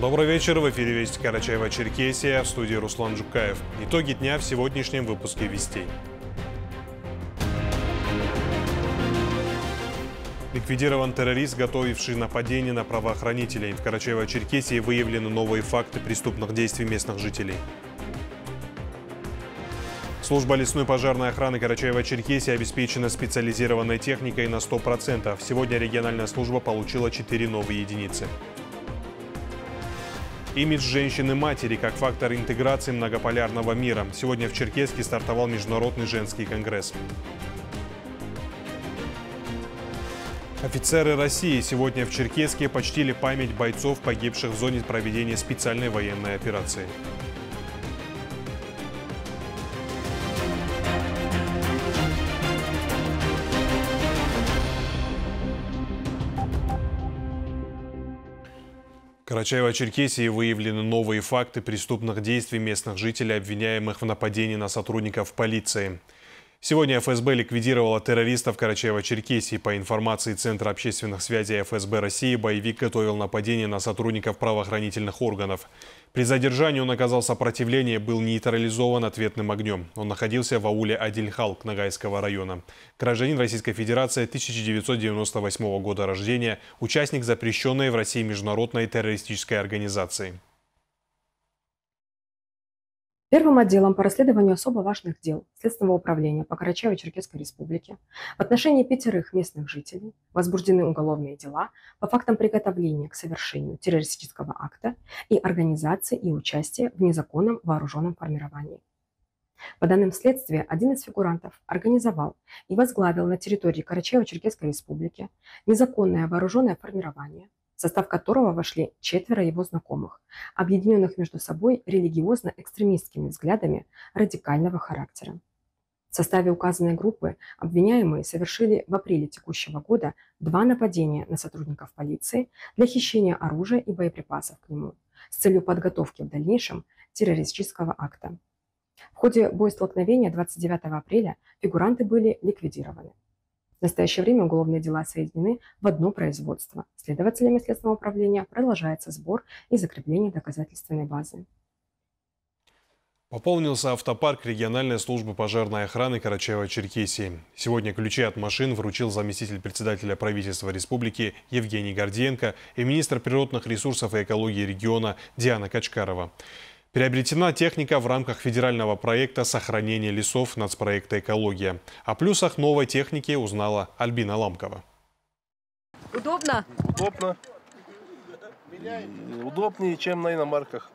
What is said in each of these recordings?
Добрый вечер. В эфире Вести Карачаева-Черкесия. В студии Руслан Жукаев. Итоги дня в сегодняшнем выпуске «Вестей». Ликвидирован террорист, готовивший нападение на правоохранителей. В Карачаево-Черкесии выявлены новые факты преступных действий местных жителей. Служба лесной пожарной охраны Карачаева-Черкесии обеспечена специализированной техникой на 100%. Сегодня региональная служба получила 4 новые единицы. Имидж женщины-матери как фактор интеграции многополярного мира. Сегодня в Черкеске стартовал Международный женский конгресс. Офицеры России сегодня в Черкеске почтили память бойцов, погибших в зоне проведения специальной военной операции. Карачаево-Черкесии выявлены новые факты преступных действий местных жителей, обвиняемых в нападении на сотрудников полиции. Сегодня ФСБ ликвидировала террористов Карачаева-Черкесии. По информации Центра общественных связей ФСБ России, боевик готовил нападение на сотрудников правоохранительных органов. При задержании он оказал сопротивление, был нейтрализован ответным огнем. Он находился в ауле Адильхал Кнагайского района. Гражданин Российской Федерации 1998 года рождения, участник запрещенной в России международной террористической организации. Первым отделом по расследованию особо важных дел Следственного управления по Карачаево-Черкесской республике в отношении пятерых местных жителей возбуждены уголовные дела по фактам приготовления к совершению террористического акта и организации и участия в незаконном вооруженном формировании. По данным следствия, один из фигурантов организовал и возглавил на территории Карачаево-Черкесской республики незаконное вооруженное формирование, в состав которого вошли четверо его знакомых, объединенных между собой религиозно-экстремистскими взглядами радикального характера. В составе указанной группы обвиняемые совершили в апреле текущего года два нападения на сотрудников полиции для хищения оружия и боеприпасов к нему с целью подготовки в дальнейшем террористического акта. В ходе боестолкновения 29 апреля фигуранты были ликвидированы. В настоящее время уголовные дела соединены в одно производство. Следователями Следственного управления продолжается сбор и закрепление доказательственной базы. Пополнился автопарк региональной службы пожарной охраны Карачаева-Черкесии. Сегодня ключи от машин вручил заместитель председателя правительства республики Евгений Гордиенко и министр природных ресурсов и экологии региона Диана Качкарова. Приобретена техника в рамках федерального проекта сохранения лесов» нацпроекта «Экология». О плюсах новой техники узнала Альбина Ламкова. Удобно? Удобно. Удобнее, чем на иномарках.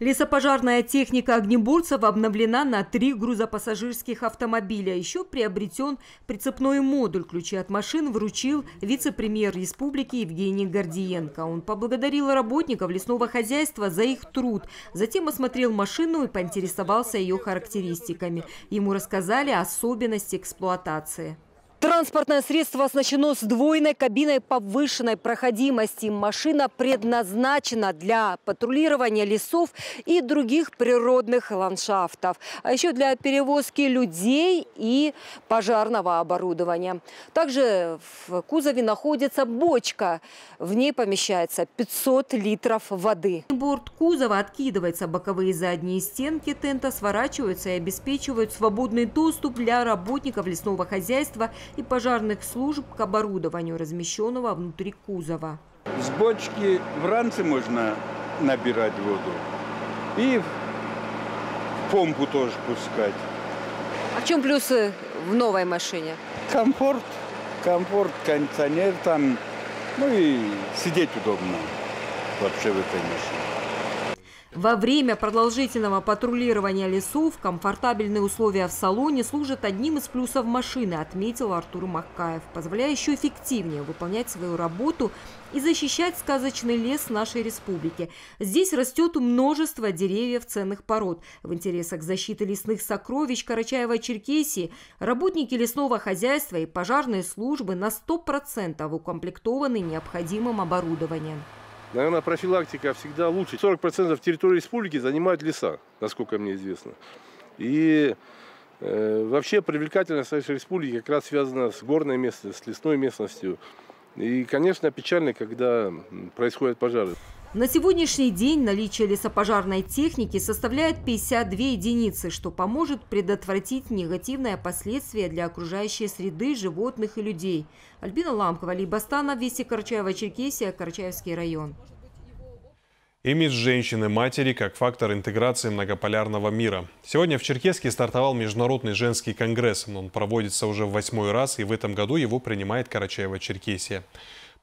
Лесопожарная техника огнеборцев обновлена на три грузопассажирских автомобиля. Еще приобретен прицепной модуль. Ключи от машин вручил вице-премьер республики Евгений Гордиенко. Он поблагодарил работников лесного хозяйства за их труд. Затем осмотрел машину и поинтересовался ее характеристиками. Ему рассказали особенности эксплуатации. Транспортное средство оснащено сдвоенной кабиной повышенной проходимости. Машина предназначена для патрулирования лесов и других природных ландшафтов, а еще для перевозки людей и пожарного оборудования. Также в кузове находится бочка. В ней помещается 500 литров воды. Борт кузова откидывается, боковые задние стенки тента сворачиваются и обеспечивают свободный доступ для работников лесного хозяйства и пожарных служб к оборудованию, размещенного внутри кузова. С бочки в ранце можно набирать воду и в помпу тоже пускать. А в чем плюсы в новой машине? Комфорт, комфорт, кондиционер там, ну и сидеть удобно вообще в этой машине. Во время продолжительного патрулирования лесов комфортабельные условия в салоне служат одним из плюсов машины, отметил Артур Маккаев, позволяя еще эффективнее выполнять свою работу и защищать сказочный лес нашей республики. Здесь растет множество деревьев ценных пород. В интересах защиты лесных сокровищ Карачаева-Черкесии работники лесного хозяйства и пожарные службы на 100% укомплектованы необходимым оборудованием. Наверное, профилактика всегда лучше. 40% территории республики занимают леса, насколько мне известно. И э, вообще привлекательность нашей республики как раз связана с горной местностью, с лесной местностью. И, конечно, печально, когда происходят пожары. На сегодняшний день наличие лесопожарной техники составляет 52 единицы, что поможет предотвратить негативные последствия для окружающей среды, животных и людей. Альбина Ламкова, Либастана, Вести Карачаева-Черкесия, Карачаевский район. Имидж женщины-матери как фактор интеграции многополярного мира. Сегодня в Черкеске стартовал Международный женский конгресс. Он проводится уже в восьмой раз, и в этом году его принимает Карачаева-Черкесия.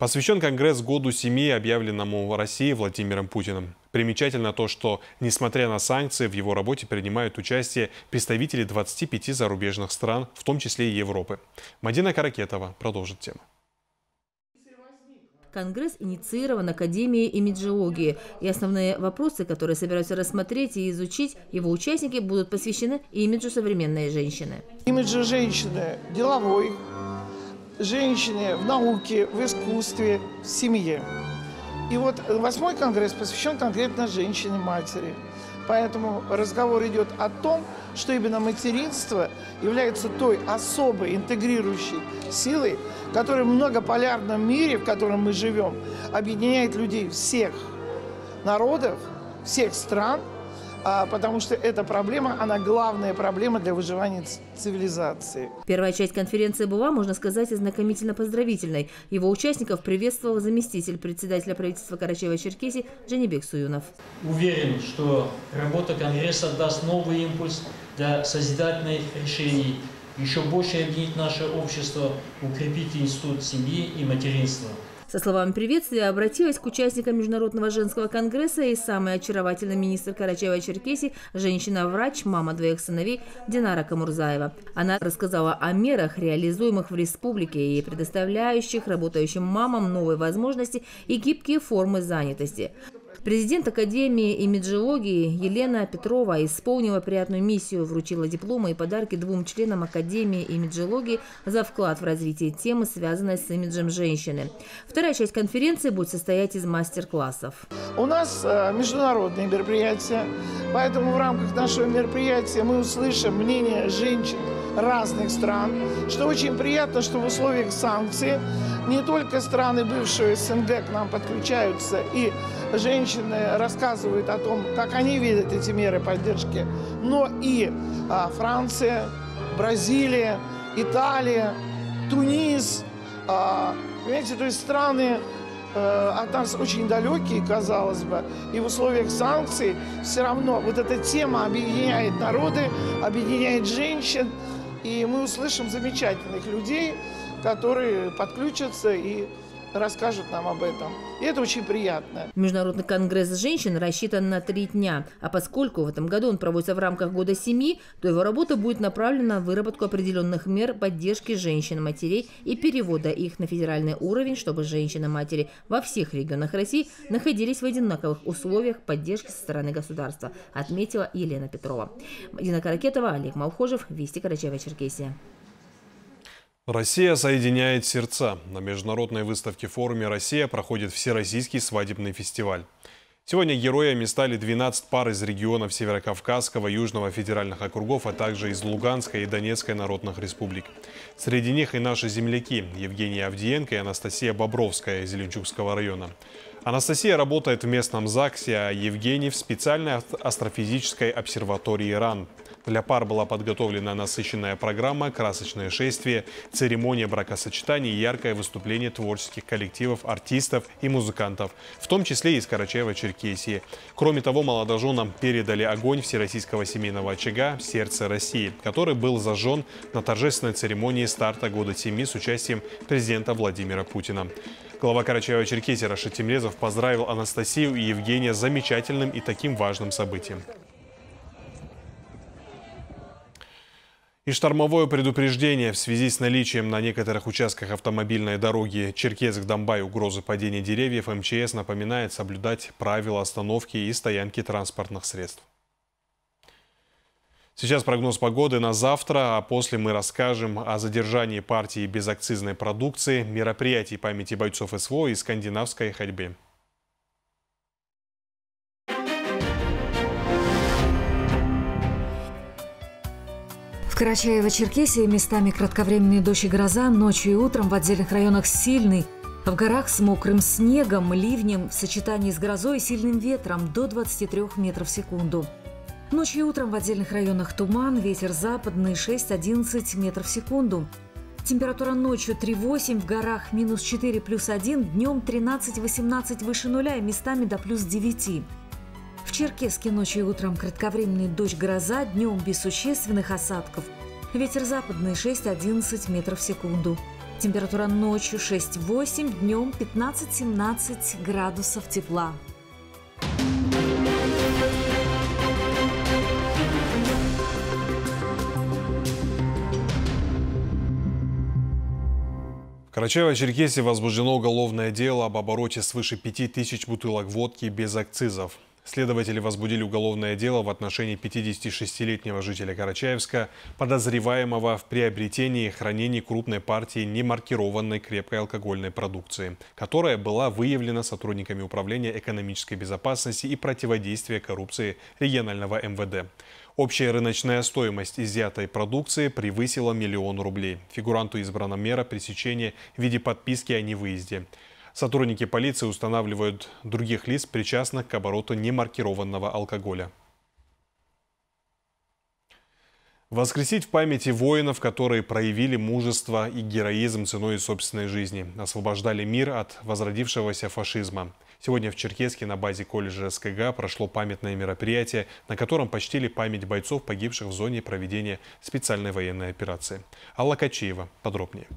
Посвящен Конгресс году семьи, объявленному Россией Владимиром Путиным. Примечательно то, что, несмотря на санкции, в его работе принимают участие представители 25 зарубежных стран, в том числе и Европы. Мадина Каракетова продолжит тему. Конгресс инициирован Академией имиджологии, и основные вопросы, которые собираются рассмотреть и изучить, его участники будут посвящены имиджу современной женщины. Имидж женщины деловой, женщине в науке, в искусстве, в семье. И вот восьмой конгресс посвящен конкретно женщине-матери. Поэтому разговор идет о том, что именно материнство является той особой интегрирующей силой, которая в многополярном мире, в котором мы живем, объединяет людей всех народов, всех стран – потому что эта проблема, она главная проблема для выживания цивилизации. Первая часть конференции была, можно сказать, ознакомительно-поздравительной. Его участников приветствовал заместитель председателя правительства Карачаева-Черкесии Джанибек Суюнов. Уверен, что работа Конгресса даст новый импульс для созидательных решений, еще больше объединить наше общество, укрепить институт семьи и материнства – со словами приветствия обратилась к участникам Международного женского конгресса и самый очаровательный министр Карачаева-Черкесии, женщина-врач, мама двоих сыновей Динара Камурзаева. Она рассказала о мерах, реализуемых в республике и предоставляющих работающим мамам новые возможности и гибкие формы занятости. Президент Академии имиджологии Елена Петрова исполнила приятную миссию, вручила дипломы и подарки двум членам Академии имиджологии за вклад в развитие темы, связанной с имиджем женщины. Вторая часть конференции будет состоять из мастер-классов. У нас э, международные мероприятия, поэтому в рамках нашего мероприятия мы услышим мнение женщин разных стран, что очень приятно, что в условиях санкций не только страны бывшего СНГ к нам подключаются и женщины рассказывают о том, как они видят эти меры поддержки, но и а, Франция, Бразилия, Италия, Тунис, а, понимаете, то есть страны э, от нас очень далекие, казалось бы, и в условиях санкций все равно вот эта тема объединяет народы, объединяет женщин, и мы услышим замечательных людей, которые подключатся и расскажут нам об этом. И это очень приятно. Международный конгресс женщин рассчитан на три дня. А поскольку в этом году он проводится в рамках года семьи, то его работа будет направлена на выработку определенных мер поддержки женщин-матерей и перевода их на федеральный уровень, чтобы женщины-матери во всех регионах России находились в одинаковых условиях поддержки со стороны государства, отметила Елена Петрова. Дина Каракетова, Олег Малхожев, Вести Карачаева-Черкесия. Россия соединяет сердца. На международной выставке форуме «Россия» проходит Всероссийский свадебный фестиваль. Сегодня героями стали 12 пар из регионов Северокавказского, Южного федеральных округов, а также из Луганской и Донецкой народных республик. Среди них и наши земляки Евгения Авдиенко и Анастасия Бобровская из Зеленчукского района. Анастасия работает в местном ЗАГСе, а Евгений в специальной астрофизической обсерватории РАН. Для пар была подготовлена насыщенная программа, красочное шествие, церемония бракосочетания и яркое выступление творческих коллективов, артистов и музыкантов, в том числе из Карачаева-Черкесии. Кроме того, молодоженам передали огонь Всероссийского семейного очага «Сердце России», который был зажжен на торжественной церемонии старта года семьи с участием президента Владимира Путина. Глава Карачаева-Черкесии Рашид Тимрезов поздравил Анастасию и Евгения с замечательным и таким важным событием. И штормовое предупреждение в связи с наличием на некоторых участках автомобильной дороги Черкесск-Домбай угрозы падения деревьев МЧС напоминает соблюдать правила остановки и стоянки транспортных средств. Сейчас прогноз погоды на завтра, а после мы расскажем о задержании партии безакцизной продукции, мероприятий памяти бойцов СВО и скандинавской ходьбе. Карачаево-Черкесии местами кратковременные дождь и гроза, ночью и утром в отдельных районах сильный В горах с мокрым снегом, ливнем в сочетании с грозой и сильным ветром до 23 метров в секунду. Ночью и утром в отдельных районах туман, ветер западный 6-11 метров в секунду. Температура ночью 3,8, в горах минус 4 плюс 1, днем 13-18 выше нуля и местами до плюс 9. В Черкеске ночью и утром кратковременный дождь гроза, днем без существенных осадков. Ветер западный 6-11 метров в секунду. Температура ночью 6-8, днем 15-17 градусов тепла. В Карачаево-Черкесии возбуждено уголовное дело об обороте свыше 5000 бутылок водки без акцизов. Следователи возбудили уголовное дело в отношении 56-летнего жителя Карачаевска, подозреваемого в приобретении и хранении крупной партии немаркированной крепкой алкогольной продукции, которая была выявлена сотрудниками Управления экономической безопасности и противодействия коррупции регионального МВД. Общая рыночная стоимость изъятой продукции превысила миллион рублей. Фигуранту избрана мера пресечения в виде подписки о невыезде. Сотрудники полиции устанавливают других лиц, причастных к обороту немаркированного алкоголя. Воскресить в памяти воинов, которые проявили мужество и героизм ценой собственной жизни, освобождали мир от возродившегося фашизма. Сегодня в Черкеске на базе колледжа СКГ прошло памятное мероприятие, на котором почтили память бойцов, погибших в зоне проведения специальной военной операции. Алла Качеева подробнее.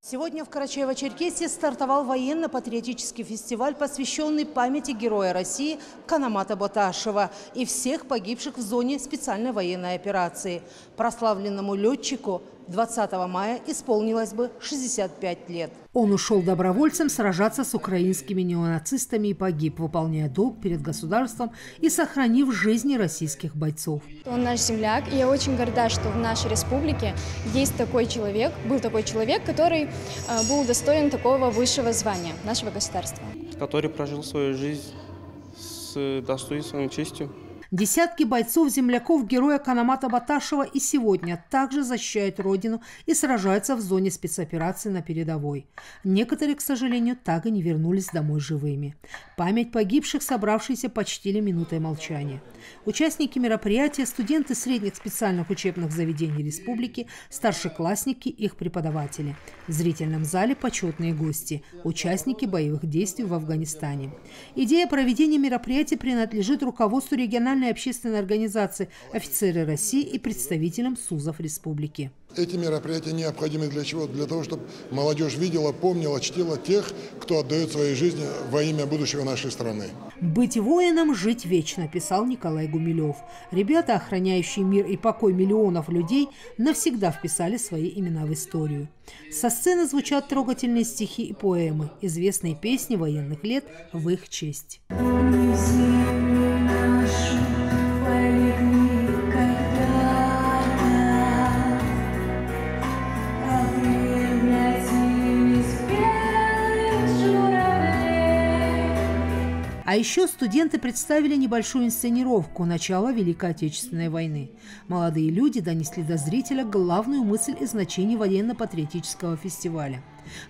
Сегодня в Карачаево-Черкесии стартовал военно-патриотический фестиваль, посвященный памяти Героя России Канамата Баташева и всех погибших в зоне специальной военной операции. Прославленному летчику 20 мая исполнилось бы 65 лет. Он ушел добровольцем сражаться с украинскими неонацистами и погиб, выполняя долг перед государством и сохранив жизни российских бойцов. Он наш земляк, и я очень горда, что в нашей республике есть такой человек, был такой человек, который э, был достоин такого высшего звания нашего государства. Который прожил свою жизнь с достоинством и честью. Десятки бойцов-земляков героя Канамата Баташева и сегодня также защищают родину и сражаются в зоне спецоперации на передовой. Некоторые, к сожалению, так и не вернулись домой живыми. Память погибших собравшиеся почтили минутой молчания. Участники мероприятия – студенты средних специальных учебных заведений республики, старшеклассники, их преподаватели. В зрительном зале почетные гости – участники боевых действий в Афганистане. Идея проведения мероприятия принадлежит руководству регионального региональной общественной организации «Офицеры России» и представителям СУЗов республики. Эти мероприятия необходимы для чего? Для того, чтобы молодежь видела, помнила, чтила тех, кто отдает свои жизни во имя будущего нашей страны. «Быть воином – жить вечно», – писал Николай Гумилев. Ребята, охраняющие мир и покой миллионов людей, навсегда вписали свои имена в историю. Со сцены звучат трогательные стихи и поэмы, известные песни военных лет в их честь. А еще студенты представили небольшую инсценировку начала Великой Отечественной войны. Молодые люди донесли до зрителя главную мысль и значение военно-патриотического фестиваля.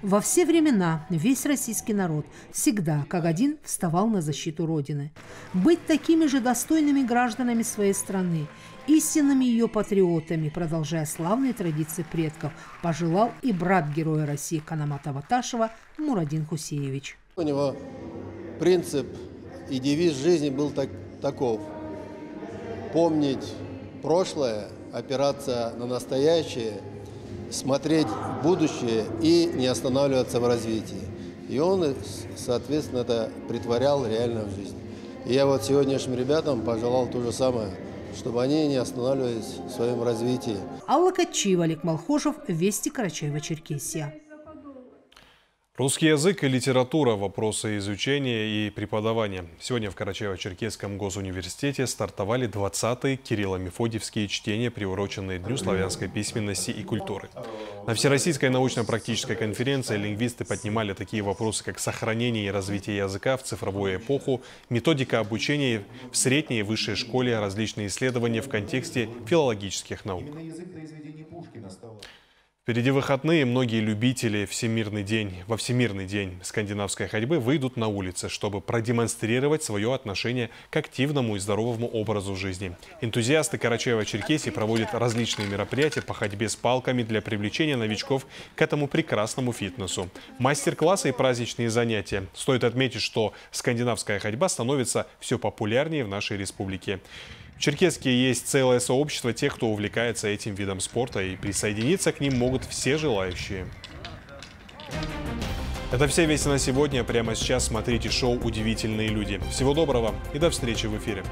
Во все времена весь российский народ всегда, как один, вставал на защиту Родины. Быть такими же достойными гражданами своей страны, истинными ее патриотами, продолжая славные традиции предков, пожелал и брат героя России Канамата Ваташева Мурадин Хусеевич. У него принцип и девиз жизни был так, таков. Помнить прошлое, опираться на настоящее, смотреть будущее и не останавливаться в развитии. И он, соответственно, это притворял реально в жизнь. И я вот сегодняшним ребятам пожелал то же самое, чтобы они не останавливались в своем развитии. Алла Качиева, Олег Малхожев, Вести Карачаева-Черкесия. Русский язык и литература – вопросы изучения и преподавания. Сегодня в Карачаево-Черкесском госуниверситете стартовали 20-е Кирилло-Мефодьевские чтения, приуроченные Дню славянской письменности и культуры. На Всероссийской научно-практической конференции лингвисты поднимали такие вопросы, как сохранение и развитие языка в цифровую эпоху, методика обучения в средней и высшей школе, различные исследования в контексте филологических наук. Впереди выходные, многие любители Всемирный день, во Всемирный день скандинавской ходьбы выйдут на улицы, чтобы продемонстрировать свое отношение к активному и здоровому образу жизни. Энтузиасты Карачаева-Черкесии проводят различные мероприятия по ходьбе с палками для привлечения новичков к этому прекрасному фитнесу. Мастер-классы и праздничные занятия. Стоит отметить, что скандинавская ходьба становится все популярнее в нашей республике. В Черкеске есть целое сообщество тех, кто увлекается этим видом спорта, и присоединиться к ним могут все желающие. Это все вести на сегодня. Прямо сейчас смотрите шоу «Удивительные люди». Всего доброго и до встречи в эфире.